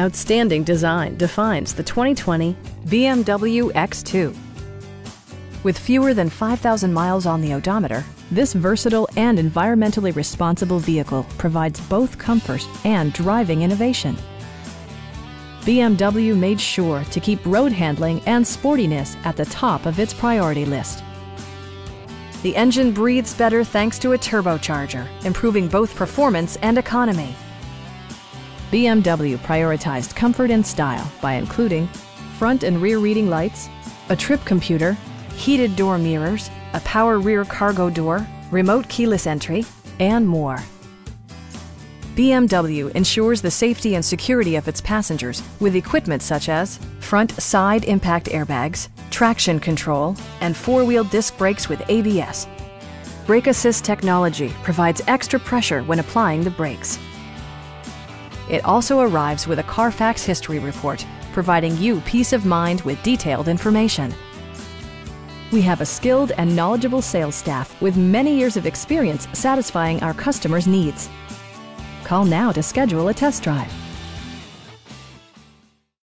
Outstanding design defines the 2020 BMW X2. With fewer than 5,000 miles on the odometer, this versatile and environmentally responsible vehicle provides both comfort and driving innovation. BMW made sure to keep road handling and sportiness at the top of its priority list. The engine breathes better thanks to a turbocharger, improving both performance and economy. BMW prioritized comfort and style by including front and rear reading lights, a trip computer, heated door mirrors, a power rear cargo door, remote keyless entry, and more. BMW ensures the safety and security of its passengers with equipment such as front side impact airbags, traction control, and four-wheel disc brakes with ABS. Brake Assist technology provides extra pressure when applying the brakes. It also arrives with a Carfax history report, providing you peace of mind with detailed information. We have a skilled and knowledgeable sales staff with many years of experience satisfying our customers' needs. Call now to schedule a test drive.